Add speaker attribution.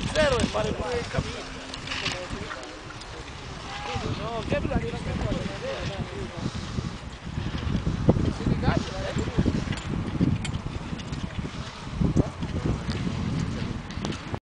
Speaker 1: claro, el padre fue el camino. No, ¿qué?